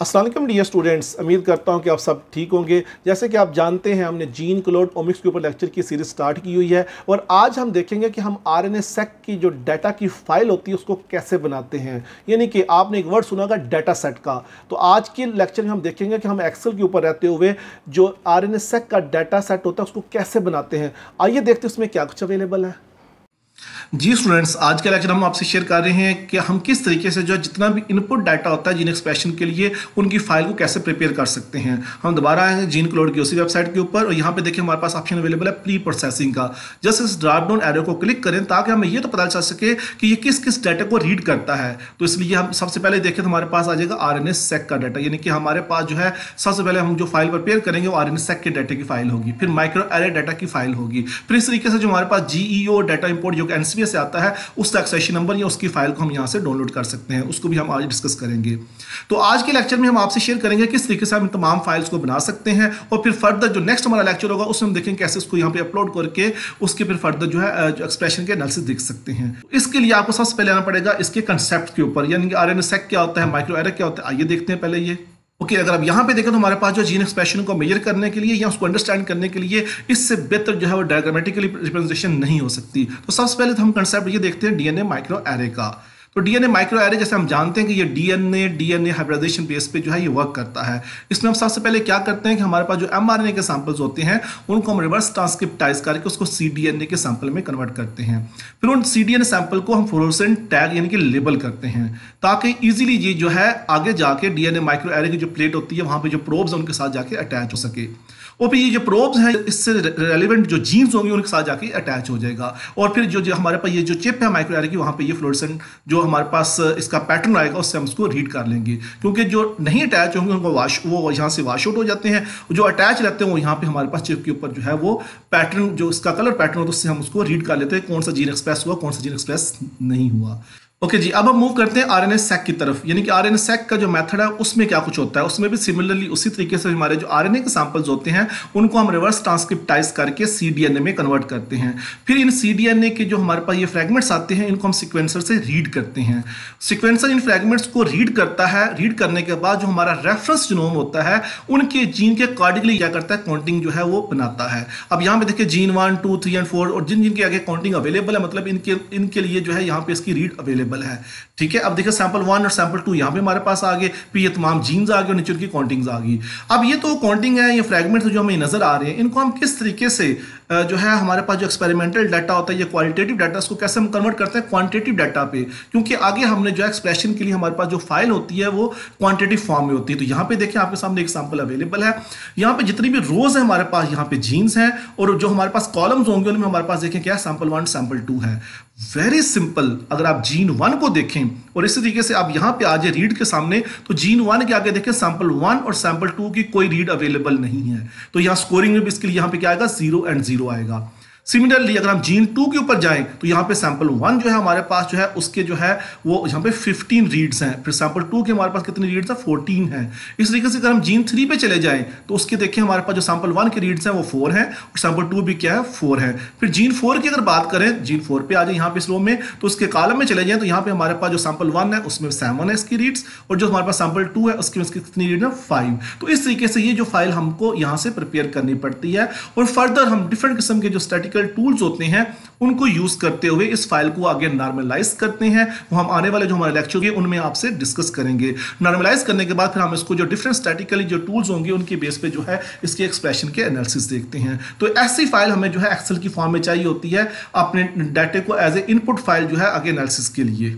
Aslam dear students उम्मीद करता हूँ कि आप सब ठीक होंगे। जैसे कि आप जानते हैं, हमने जीन क्लोड ओमिक्स के ऊपर लेक्चर की सीरीज़ स्टार्ट की हुई है और आज हम देखेंगे कि हम आर एन सेक की जो डाटा की फ़ाइल होती है, उसको कैसे बनाते हैं। यानी कि आपने एक वर्ड सुना होगा डाटा सेट का। तो आज के लेक्चर में हम देखेंगे कि हम एक्सेल के ऊपर रहते हुए जो आर एन सेक का डाटा सेट होता है, उसको कैसे बनाते हैं। आइए देखते हैं, उसमें क्या कुछ अवेलेबल है। जी स्टूडेंट्स आज का लेक्चर हम आपसे शेयर कर रहे हैं कि हम किस तरीके से जो जितना भी इनपुट डाटा होता है जीन एक्सप्रेशन के लिए, उनकी फ़ाइल को कैसे प्रिपेयर कर सकते हैं। हम दोबारा आए हैं जीन क्लोड की उसी वेबसाइट के ऊपर और यहाँ पे देखिए हमारे पास ऑप्शन अवेलेबल है प्री प्रोसेसिंग का। जस्ट इस ड्राप डाउन एरो को क्लिक करें ताकि हमें ये तो पता चल सके कि ये किस किस डाटा को रीड करता है। तो इसलिए हम सबसे पहले देखें तो हमारे पास आ जाएगा आर एन सेक का डाटा यानी कि हमारे पास जो है सबसे पहले हम जो फ़ाइल प्रिपेयर करेंगे वो आर एन के डाटा की फ़ाइल होगी, फिर माइक्रो एरे डाटा की फ़ाइल होगी। फिर इस तरीके से जो हमारे पास जीईओ डाटा इंपोर्ट जो एनसीबी से आता है उसका एक्सेशन नंबर या उसकी फ़ाइल को हम यहाँ से डाउनलोड कर सकते हैं, उसको भी हम आज डिस्कस करेंगे। तो आज के लेक्चर में हम आपसे शेयर करेंगे किस तरीके से हम तमाम फाइल्स को बना सकते हैं और फिर फर्दर जो नेक्स्ट हमारा लेक्चर होगा, उसमें हम देखेंगे कैसे उसको यहाँ पे अपलोड करके उसके फिर फर्दर जो है एक्सप्रेशन के एनालिसिस देख सकते हैं। इसके लिए आपको सबसे पहले आना पड़ेगा इसके कंसेप्ट के ऊपर, यानी कि आर एन क्या होता है माइक्रो एरर क्या होता है, आइए देखते हैं पहले ये। ओके okay, अगर आप यहाँ पे देखें तो हमारे पास जो जीन एक्सप्रेशन को मेजर करने के लिए या उसको अंडरस्टैंड करने के लिए इससे बेहतर जो है वो डायग्रामेटिकली रिप्रेजेंटेशन नहीं हो सकती। तो सबसे पहले तो हम कंसेप्ट ये देखते हैं डीएनए माइक्रो एरे का। तो डीएनए माइक्रो एरे जैसे हम जानते हैं कि ये डीएनए डीएनए हाइब्रिडाइजेशन बेस पे जो है ये वर्क करता है। इसमें हम सबसे पहले क्या करते हैं कि हमारे पास जो एमआरएनए के सैंपल्स होते हैं, उनको हम रिवर्स ट्रांसक्रिप्टाइज करके उसको सीडीएनए के सैंपल में कन्वर्ट करते हैं। फिर उन सीडीएनए सैंपल को हम फ्लोरोसेंट टैग यानी कि लेबल करते हैं, ताकि ईजिली ये जो है आगे जाके डीएनए माइक्रो एरे की जो प्लेट होती है, वहाँ पर जो प्रोब्स है, उनके साथ जाके अटैच हो सके। और फिर ये जो प्रोब्स हैं, इससे रेलिवेंट जो जीन्स होंगे, उनके साथ जाके अटैच हो जाएगा। और फिर जो जो हमारे पास ये जो चिप है माइक्रो एरे की, वहाँ पे ये फ्लोरेसेंट जो हमारे पास इसका पैटर्न आएगा, उससे हम उसको रीड कर लेंगे। क्योंकि जो नहीं अटैच होंगे, उनको वाश वो यहाँ से वाश आउट हो जाते हैं। जो अटैच रहते हैं, वो यहाँ पे हमारे पास चिप के ऊपर जो है, वो पैटर्न जो इसका कलर पैटर्न होता है, उससे हम उसको रीड कर लेते हैं, कौन सा जीन एक्सप्रेस हुआ, कौन सा जीन एक्सप्रेस नहीं हुआ। ओके जी, अब हम मूव करते हैं आरएनए सैक की तरफ़। यानी कि आरएनए सैक का जो मेथड है, उसमें क्या कुछ होता है? उसमें भी सिमिलरली उसी तरीके से हमारे जो आरएनए के सैंपल्स होते हैं, उनको हम रिवर्स ट्रांसक्रिप्टाइज करके सीडीएनए में कन्वर्ट करते हैं। फिर इन सीडीएनए के जो हमारे पास ये फ्रेगमेंट्स आते हैं, इनको हम सिक्वेंसर से रीड करते हैं। सिक्वेंसर इन फ्रेगमेंट्स को रीड करता है। रीड करने के बाद जो हमारा रेफरेंस जिनोम होता है, उनके जीन के अकॉर्डिंगली क्या करता है? काउंटिंग जो है, वो बनाता है। अब यहाँ पे देखिए gene one two three and four और जिन जिनके आगे काउंटिंग अवेलेबल है मतलब इनके इनके लिए जो है, यहाँ पे इसकी रीड अवेलेबल है। ठीक है? अब देखिए सैंपल वन और सैंपल टू यहाँ पे हमारे पास आ गए। फिर ये तमाम जीन्स आ गए और नीचे की काउंटिंग्स आ गई। अब ये तो काउंटिंग है, ये फ्रेगमेंट्स जो हमें नज़र आ रहे हैं। इनको हम किस तरीके से जो है, हमारे पास जो एक्सपेरिमेंटल डाटा होता है, ये क्वालिटेटिव डाटा उसको कैसे हम कन्वर्ट करते हैं क्वांटिटेटिव डाटा पे? क्योंकि आगे हमने जो एक्सप्रेशन के लिए हमारे पास जो फ़ाइल होती है, वो क्वांटिटिव फॉर्म में होती है। तो यहाँ पे देखिए, आपके सामने एग्ज़ाम्पल अवेलेबल है। यहाँ पे जितनी भी रोज है हमारे पास, यहाँ पे जीन्स हैं और जो हमारे पास कॉलम्स होंगे, उनमें हमारे पास देखें क्या सैंपल वन सैंपल टू है। वेरी सिंपल अगर आप जीन वन को देखें और इसी तरीके से आप यहाँ पे आ जाए रीड के सामने तो जीन वन के आगे देखें सैंपल वन और सैंपल टू की कोई रीड अवेलेबल नहीं है। तो यहाँ स्कोरिंग में भी इसके लिए यहाँ पे क्या आएगा? ज़ीरो एंड ज़ीरो आएगा। सिमिलरली अगर हम जीन टू के ऊपर जाएँ तो यहाँ पे सैंपल वन जो है हमारे पास जो है, उसके जो है, वो यहाँ पे 15 रीड्स हैं। फिर सैंपल टू के हमारे पास कितनी रीड्स हैं? 14 हैं। इस तरीके से अगर हम जीन थ्री पे चले जाएँ तो उसके देखिए हमारे पास जो सैंपल वन के रीड्स हैं, वो फोर हैं, और सैंपल टू भी क्या है? फोर है। फिर जीन फोर की अगर बात करें जीन फोर पे आ जाए यहाँ पे स्लो में तो उसके कालम में चले जाए तो यहाँ पे हमारे पास जो सैंपल वन है, उसमें सेवन है इसकी रीड्स और जो हमारे पास सैंपल टू है, उसकी उसकी कितनी रीड है? फाइव तो इस तरीके से ये जो फ़ाइल हमको यहाँ से प्रिपेयर करनी पड़ती है, और फर्दर हम डिफरेंट किस्म के जो स्टेटिकल टूल्स होते हैं हैं उनको यूज़ करते हुए इस फ़ाइल को आगे नॉर्मलाइज करते हैं। वो हम आने वाले जो हमारे लेक्चर होंगे, उनमें आपसे डिस्कस करेंगे। नॉर्मलाइज करने के बाद फिर हम इसको जो डिफरेंट स्टैटिकली जो टूल्स होंगे, उनके बेस पे जो है इसके एक्सप्रेशन के एनालिसिस देखते हैं। तो ऐसी फ़ाइल हमें जो है एक्सेल की फॉर्म में चाहिए होती है, अपने डाटे को एज ए इनपुट फ़ाइल जो है आगे एनालिसिस के लिए।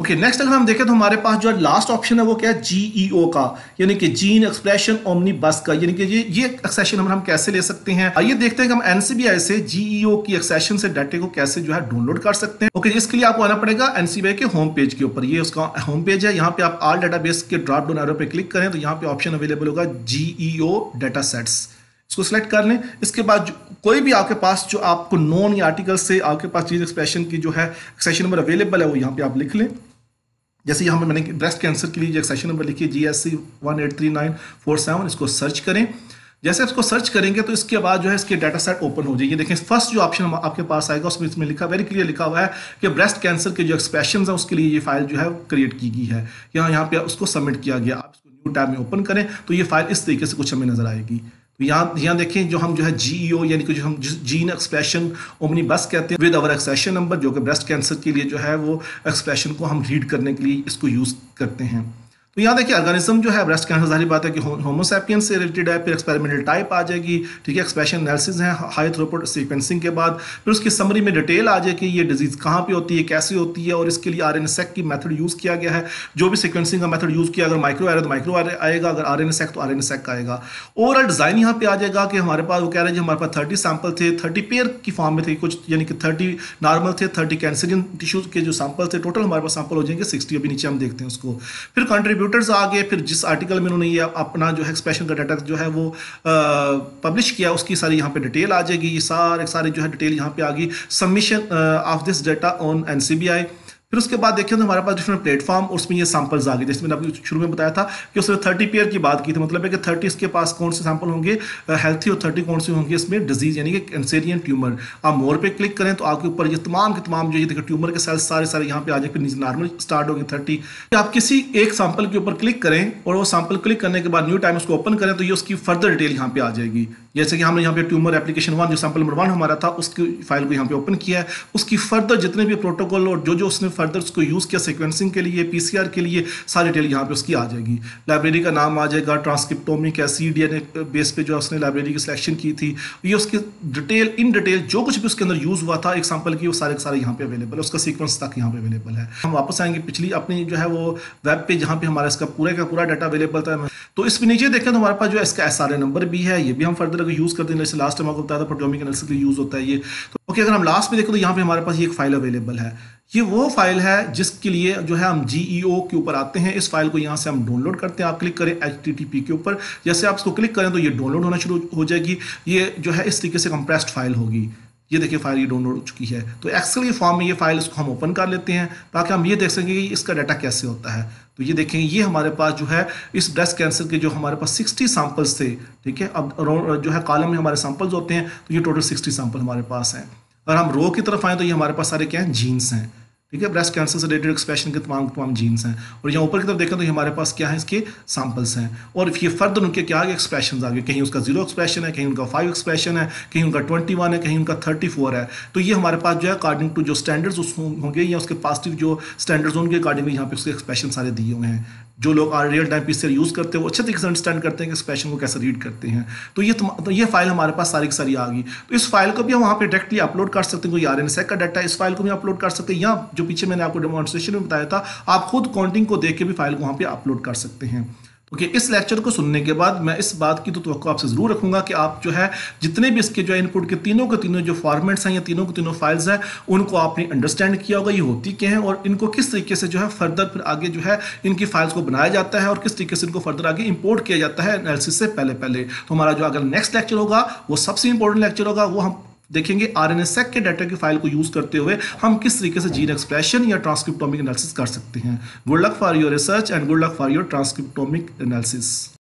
ओके नेक्स्ट अगर हम देखें तो हमारे पास जो लास्ट ऑप्शन है वो क्या है? जीईओ का। यानी कि जीन एक्सप्रेशन ओमनी बस का। यानी कि ये ये एक्सेशन नंबर हम कैसे ले सकते हैं? आइए देखते हैं कि हम एनसीबीआई से जीईओ की एक्सेशन से डाटे को कैसे जो है डाउनलोड कर सकते हैं। ओके okay, इसके लिए आपको आना पड़ेगा एनसीबीआई के होम पेज के ऊपर। ये उसका होम पेज है। यहाँ पे आप आल डाटाबेस के ड्रॉप डाउन एरो पे क्लिक करें तो यहाँ पे ऑप्शन अवेलेबल होगा G E O data sets इसको सिलेक्ट कर लें। इसके बाद कोई भी आपके पास जो आपको नॉन या आर्टिकल से आपके पास चीज़ एक्सप्रेशन की जो है एक्सेशन नंबर अवेलेबल है वो यहाँ पे आप लिख लें। जैसे यहाँ मैंने ब्रेस्ट कैंसर के लिए जो सेक्शन नंबर लिखी है G S C one eight three nine four seven इसको सर्च करें। जैसे इसको सर्च करेंगे तो इसके बाद जो है इसके डाटा सेट ओपन हो जाएगी। देखें फ़र्स्ट जो ऑप्शन आपके पास आएगा, उसमें इसमें लिखा वेरी क्लियर लिखा हुआ है कि ब्रेस्ट कैंसर के जो एक्सप्रेशन है, उसके लिए ये फ़ाइल जो है क्रिएट की गई है। यहाँ यहाँ पे उसको सबमिट किया गया। आप इसको न्यू टैब में ओपन करें तो ये फ़ाइल इस तरीके से कुछ हमें नज़र आएगी। यहाँ यहाँ देखें जो हम जो है जी ओ यानी कि जो हम जीन एक्सप्रेशन ओमनी बस कहते हैं विद अवर एक्सप्रेशन नंबर जो कि ब्रेस्ट कैंसर के लिए जो है वो एक्सप्रेशन को हम रीड करने के लिए इसको यूज़ करते हैं। तो यहाँ देखिए ऑर्गेनिज्म जो है ब्रेस्ट कैंसर जारी बात है कि होमोसैपियन से रिलेटेड है, फिर एक्सपेरिमेंटल टाइप आ जाएगी, ठीक है एक्सप्रेशन एनालिसिस है हाई थ्रोपुट सीक्वेंसिंग के बाद, फिर उसकी समरी में डिटेल आ जाएगी, ये डिज़ीज़ कहाँ पे होती है, कैसे होती है, और इसके लिए आर एन की मेथड यूज़ किया गया है। जो भी सिक्वेंसिंग का मेथड यूज़ किया, अगर माइक्रो आ तो माइक्रो आएगा, अगर आर एन तो आर एन आएगा। ओवरऑल डिज़ाइन यहाँ पे आ जाएगा कि हमारे पास, वो कह रहे हैं हमारे पास थर्टी सैंपल थे थर्टी पेयर की फॉर्म में थे, कुछ यानी कि थर्टी नॉर्मल थे थर्टी कैंसरियन टिश्यूज के जो सैंपल थे टोटल हमारे पास सैंपल हो जाएँगे सिक्सटी अभी नीचे हम देखते हैं उसको। फिर कंट्रीब्यूटर्स आ गए, फिर जिस आर्टिकल में उन्होंने ये अपना जो है एक्सप्रेशन का डाटा जो है वो पब्लिश किया, उसकी सारी यहाँ पे डिटेल आ जाएगी। ये सारे सारे जो है डिटेल यहाँ पे आ गई। Submission of this data on NCBI फिर उसके बाद देखिए तो हमारे पास डिफरेंट प्लेटफॉर्म उसमें ये सैंपल्स आ गए। जैसे मैंने आपको शुरू में बताया था कि उसने थर्टी पेयर की बात की थी। मतलब है कि थर्टी इसके पास कौन से सैंपल होंगे? हेल्थी और थर्टी कौन से होंगे इसमें? डिज़ीज़ यानी कि कैंसेरियन ट्यूमर आप मोर पे क्लिक करें तो आपके ऊपर ये तमाम के तमाम जो ये देखिए ट्यूमर के सेल्स सारे सारे यहाँ पे आ जाए फिर नीचे नॉर्मल स्टार्ट होगी थर्टी आप किसी एक सैंपल के ऊपर क्लिक करें और वो सैंपल क्लिक करने के बाद न्यू टाइम उसको ओपन करें तो ये उसकी फर्दर डिटेल यहाँ पे आ जाएगी। जैसे कि हमने यहाँ पे ट्यूमर एप्लीकेशन वन जो सैंपल नंबर वन हमारा था, उसकी फ़ाइल को यहाँ पे ओपन किया है। उसकी फर्दर जितने भी प्रोटोकॉल और जो जो उसने फर्दर उसको यूज़ किया सिक्वेंसिंग के लिए पीसीआर के लिए, सारी डिटेल यहाँ पे उसकी आ जाएगी। लाइब्रेरी का नाम आ जाएगा ट्रांसक्रिप्टोमिक एसिड यानी बेस पे जो उसने लाइब्रेरी की सिलेक्शन की थी, ये उसकी डिटेल इन डिटेल जो कुछ भी उसके अंदर यूज़ हुआ था एग्ज़ाम्पल की, वो सारे सारे यहाँ पे अवेलेबल है। उसका सीक्वेंस तक यहाँ पे अवेलेबल है। हम वापस आएँगे, पिछली अपनी जो है वो वेब पे, जहाँ पे हमारा इसका पूरा का पूरा डाटा अवेलेबल था। तो इस नीचे देखें तो हमारे पास जो है इसका एस नंबर भी है, ये भी हम फर्दर अगर यूज़ करते हैं, जैसे लास्ट टाइम आपको बताया था प्रोटोमिक एनालिसिस के लिए यूज़ होता है ये तो ओके अगर हम लास्ट में देखें तो यहाँ पे हमारे पास ये एक फ़ाइल अवेलेबल है। ये वो फ़ाइल है जिसके लिए जो है हम जीईओ के ऊपर आते हैं। इस फ़ाइल को यहाँ से हम डाउनलोड करते हैं। आप क्लिक करें एच के ऊपर। जैसे आप इसको क्लिक करें तो ये डाउनलोड होना शुरू हो जाएगी। ये जो है इस तरीके से कंप्रेस्ड फ़ाइल होगी। ये देखिए फ़ाइल ये डाउनलोड हो चुकी है। तो एक्सेल के फॉर्म में ये फ़ाइल इसको हम ओपन कर लेते हैं ताकि हम ये देख सकें कि इसका डाटा कैसे होता है। तो ये देखें, ये हमारे पास जो है, इस ब्रेस्ट कैंसर के जो हमारे पास 60 सैंपल्स थे, ठीक है? अब जो है कॉलम में हमारे सैंपल्स होते हैं तो ये टोटल 60 सैंपल हमारे पास हैं। अगर हम रो की तरफ़ आएँ तो ये हमारे पास सारे क्या हैं? जीन्स हैं। ठीक है? ब्रेस्ट कैंसर से रिलेटेड एक्सप्रेशन के तमाम तमाम जीन्स हैं। और यहाँ ऊपर की तरफ़ देखें तो हमारे पास क्या है? इसके सैंपल्स हैं। और ये फर्दर उनके क्या आगे एक्सप्रेशन आ गए। कहीं उसका ज़ीरो एक्सप्रेशन है, कहीं उनका फाइव एक्सप्रेशन है, कहीं उनका ट्वेंटी वन है, कहीं उनका थर्टी फोर है। तो ये हमारे पास जो है अकॉर्डिंग टू जो स्टैंडर्ड्स होंगे या उसके पॉजिटिव जो स्टैंडर्ड्स उनके अकॉर्डिंग यहाँ पे उसके एक्सप्रेशन सारे दिए हुए हैं। जो लोग R real time PCR use करते हैं, वो अच्छे तरीके से अंडरस्टैंड करते हैं कि एक्सप्रेशन को कैसे रीड करते हैं। तो ये तो ये फ़ाइल हमारे पास सारी की सारी आ गई। तो इस फ़ाइल को भी हम वहाँ पर डायरेक्टली अपलोड कर सकते हैं, कोई आर एन का डाटा इस फ़ाइल को भी अपलोड कर सकते हैं। या जो पीछे मैंने आपको डेमोन्स्ट्रेशन में बताया था, आप खुद काउंटिंग को देख के भी फ़ाइल को वहाँ पर अपलोड कर सकते हैं। ओके okay, इस लेक्चर को सुनने के बाद मैं इस बात की तो तो आपसे ज़रूर रखूँगा कि आप जो है जितने भी इसके जो इनपुट के तीनों के तीनों जो फॉर्मेट्स हैं या तीनों के तीनों फाइल्स हैं उनको आपने अंडरस्टैंड किया होगा ये होती क्या हैं और इनको किस तरीके से जो है फर्दर फिर आगे जो है इनकी फाइल्स को बनाया जाता है और किस तरीके से इनको फर्दर आगे इंपोर्ट किया जाता है एनालिसिस से पहले पहले तो हमारा जो अगर नेक्स्ट लेक्चर होगा वो सबसे इंपॉर्टेंट लेक्चर होगा वो हम देखेंगे आर एन के डाटा की फ़ाइल को यूज़ करते हुए हम किस तरीके से जीन एक्सप्रेशन या ट्रांसक्रिप्टोमिक एनालिसिस कर सकते हैं। Good luck for your research and good luck for your transcriptomic analysis